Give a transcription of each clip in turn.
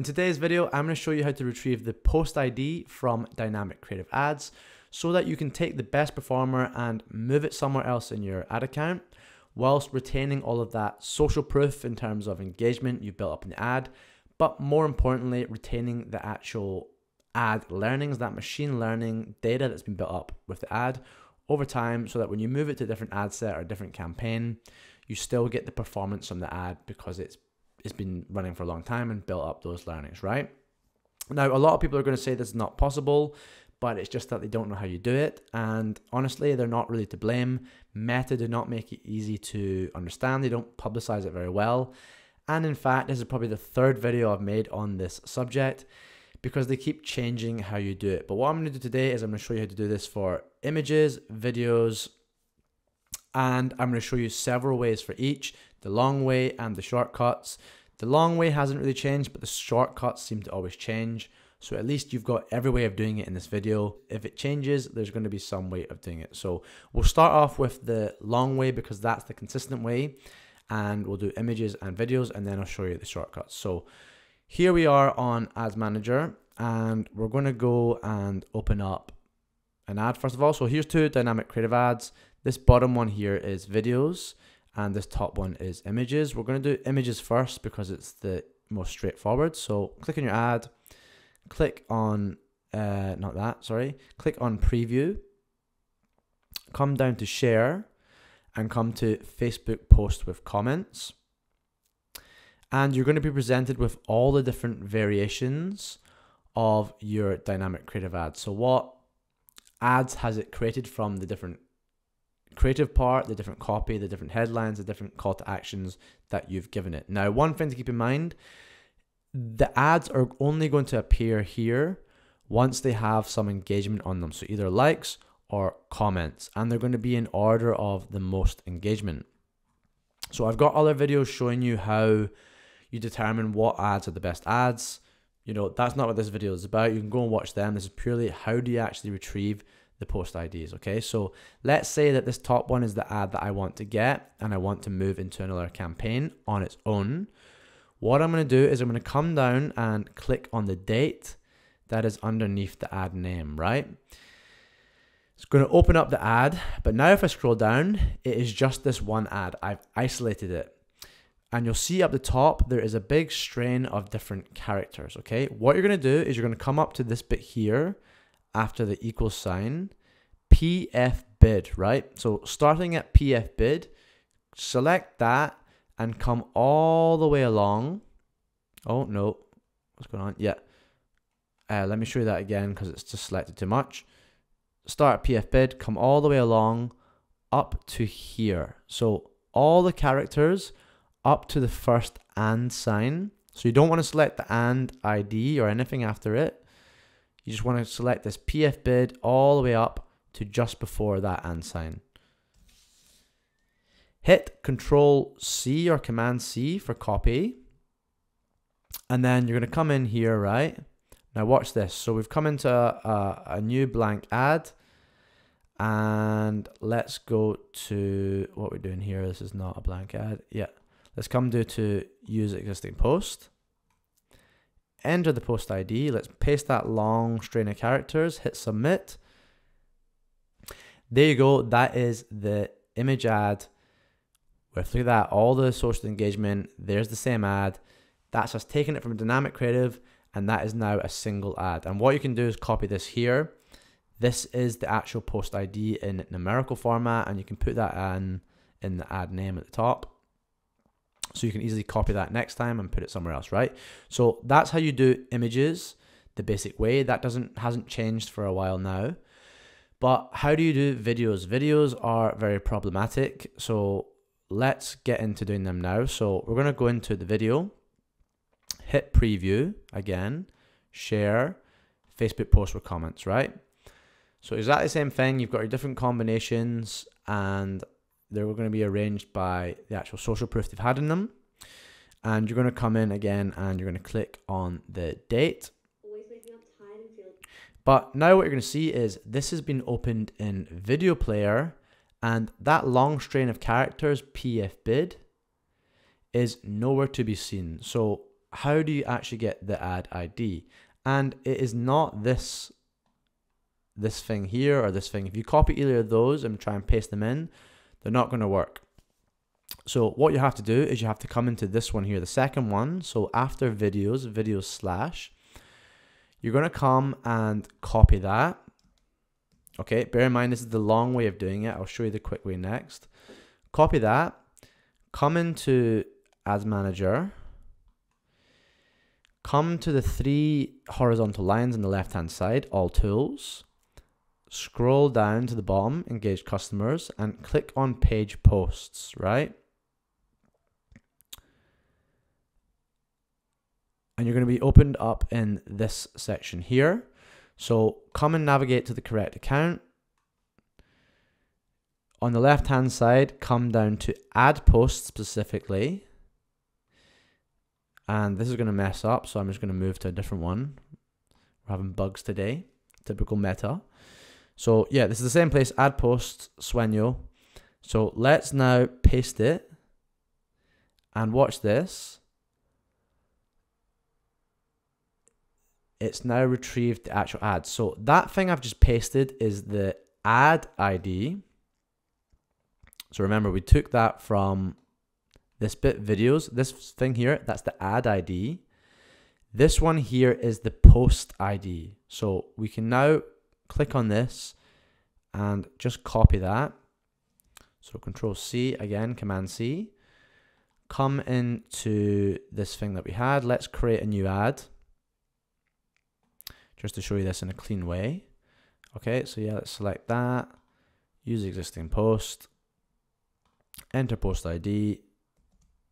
In today's video, I'm going to show you how to retrieve the post ID from Dynamic Creative Ads so that you can take the best performer and move it somewhere else in your ad account whilst retaining all of that social proof in terms of engagement you've built up in the ad, but more importantly, retaining the actual ad learnings, that machine learning data that's been built up with the ad over time so that when you move it to a different ad set or a different campaign, you still get the performance from the ad because it's it's been running for a long time and built up those learnings, right? Now, a lot of people are going to say this is not possible, but it's just that they don't know how you do it. And honestly, they're not really to blame. Meta do not make it easy to understand, they don't publicize it very well. And in fact, this is probably the third video I've made on this subject because they keep changing how you do it. But what I'm going to do today is I'm going to show you how to do this for images, videos, and I'm going to show you several ways for each the long way and the shortcuts. The long way hasn't really changed, but the shortcuts seem to always change. So at least you've got every way of doing it in this video. If it changes, there's going to be some way of doing it. So we'll start off with the long way because that's the consistent way. And we'll do images and videos and then I'll show you the shortcuts. So here we are on Ads Manager and we're going to go and open up an ad first of all. So here's two dynamic creative ads. This bottom one here is videos and this top one is images. We're going to do images first because it's the most straightforward. So click on your ad, click on, uh, not that, sorry, click on preview, come down to share and come to Facebook post with comments. And you're going to be presented with all the different variations of your dynamic creative ad. So what ads has it created from the different creative part, the different copy, the different headlines, the different call to actions that you've given it. Now, one thing to keep in mind the ads are only going to appear here once they have some engagement on them. So, either likes or comments, and they're going to be in order of the most engagement. So, I've got other videos showing you how you determine what ads are the best ads. You know, that's not what this video is about. You can go and watch them. This is purely how do you actually retrieve the post IDs. Okay, so let's say that this top one is the ad that I want to get and I want to move into another campaign on its own. What I'm going to do is I'm going to come down and click on the date that is underneath the ad name, right? It's going to open up the ad, but now if I scroll down, it is just this one ad. I've isolated it. And you'll see up the top, there is a big strain of different characters, okay? What you're going to do is you're going to come up to this bit here after the equal sign, PF bid, right? So starting at PF bid, select that and come all the way along. Oh no, what's going on? Yeah. Uh, let me show you that again because it's just selected too much. Start PF bid, come all the way along up to here. So all the characters up to the first and sign. So you don't want to select the and ID or anything after it. You just want to select this PF bid all the way up to just before that and sign. Hit Control C or Command C for copy. And then you're going to come in here, right? Now watch this. So we've come into a, a, a new blank ad. And let's go to what we're doing here. This is not a blank ad. Yeah. Let's come do to use existing post enter the post ID. Let's paste that long string of characters, hit submit. There you go. That is the image ad look at that, all the social engagement. There's the same ad. That's just taking it from dynamic creative and that is now a single ad. And what you can do is copy this here. This is the actual post ID in numerical format and you can put that in in the ad name at the top. So you can easily copy that next time and put it somewhere else, right? So that's how you do images the basic way. That doesn't hasn't changed for a while now. But how do you do videos? Videos are very problematic. So let's get into doing them now. So we're going to go into the video, hit preview again, share, Facebook post with comments, right? So exactly the same thing. You've got your different combinations and they're going to be arranged by the actual social proof they've had in them. And you're going to come in again and you're going to click on the date. But now what you're going to see is this has been opened in video player and that long string of characters pf bid is nowhere to be seen. So how do you actually get the ad ID? And it is not this this thing here or this thing. If you copy either of those and try and paste them in, they're not going to work. So what you have to do is you have to come into this one here, the second one. So after videos, videos slash, you're going to come and copy that. Okay, bear in mind this is the long way of doing it. I'll show you the quick way next. Copy that, come into Ads Manager, come to the three horizontal lines on the left hand side, all tools, scroll down to the bottom, engage customers, and click on page posts, right? And you're going to be opened up in this section here. So come and navigate to the correct account. On the left hand side, come down to ad post specifically. And this is going to mess up, so I'm just going to move to a different one. We're having bugs today, typical meta. So yeah, this is the same place, ad post, Swenyo. So let's now paste it and watch this. It's now retrieved the actual ad. So that thing I've just pasted is the ad ID. So remember, we took that from this bit videos. This thing here, that's the ad ID. This one here is the post ID. So we can now click on this and just copy that. So control C again, command C. Come into this thing that we had. Let's create a new ad. Just to show you this in a clean way. Okay, so yeah, let's select that. Use existing post. Enter post ID.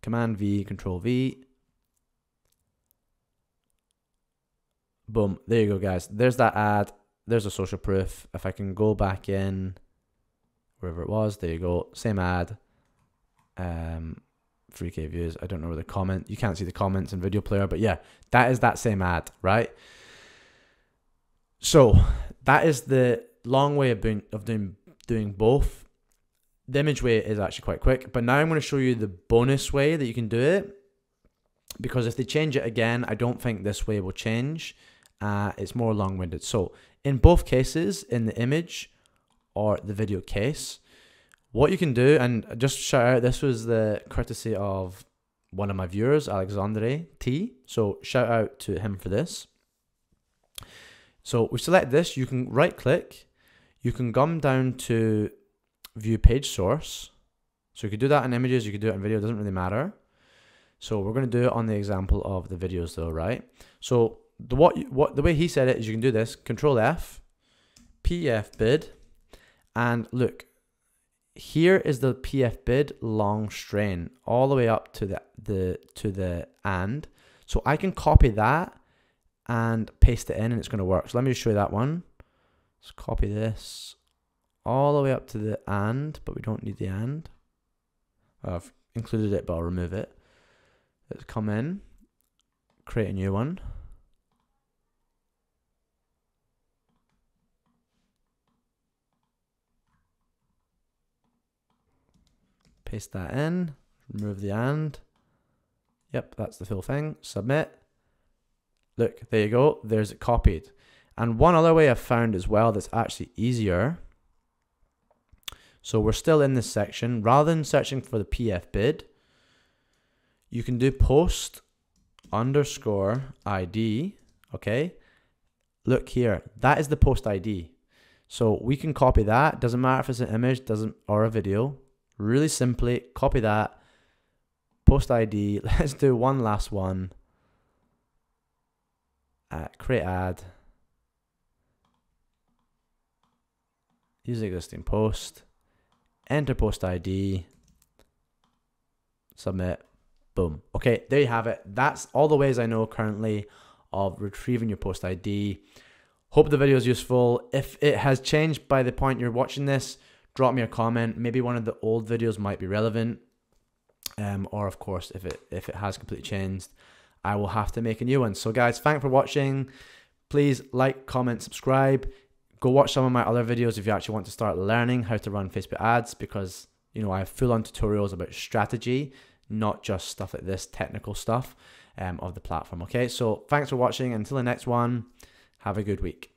Command V, Control V. Boom. There you go, guys. There's that ad there's a social proof. If I can go back in wherever it was, there you go. Same ad. Um, 3k views. I don't know where the comment. You can't see the comments in video player, but yeah, that is that same ad, right? So that is the long way of doing of doing doing both. The image way is actually quite quick, but now I'm going to show you the bonus way that you can do it. Because if they change it again, I don't think this way will change. Uh, it's more long-winded. So in both cases, in the image or the video case, what you can do, and just shout out, this was the courtesy of one of my viewers, Alexandre T. So shout out to him for this. So we select this, you can right click, you can come down to view page source. So you could do that in images, you could do it in video, it doesn't really matter. So we're going to do it on the example of the videos though, right? So the what what the way he said it is you can do this control F PF bid and look here is the PF bid long strain all the way up to the the to the and so I can copy that and paste it in and it's going to work. So let me just show you that one. Let's copy this all the way up to the and but we don't need the and I've included it but I'll remove it. Let's come in create a new one Paste that in, remove the and. Yep, that's the full thing. Submit. Look, there you go. There's it copied. And one other way I've found as well that's actually easier. So we're still in this section. Rather than searching for the PF bid, you can do post underscore ID. Okay. Look here. That is the post ID. So we can copy that. Doesn't matter if it's an image, doesn't or a video. Really simply copy that, post ID. Let's do one last one. Uh, create ad. Use existing post. Enter post ID. Submit. Boom. Okay, there you have it. That's all the ways I know currently of retrieving your post ID. Hope the video is useful. If it has changed by the point you're watching this, drop me a comment. Maybe one of the old videos might be relevant. Um, or of course, if it if it has completely changed, I will have to make a new one. So guys, thanks for watching. Please like, comment, subscribe. Go watch some of my other videos if you actually want to start learning how to run Facebook ads because you know I have full on tutorials about strategy, not just stuff like this technical stuff. um, of the platform. Okay, so thanks for watching. Until the next one, have a good week.